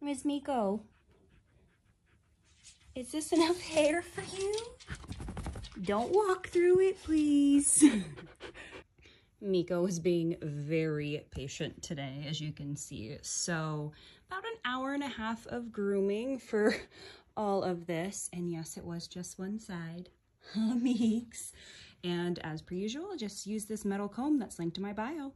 Ms. Miko, is this enough hair for you? Don't walk through it, please. Miko is being very patient today, as you can see. So about an hour and a half of grooming for all of this. And yes, it was just one side. Meeks. And as per usual, just use this metal comb that's linked to my bio.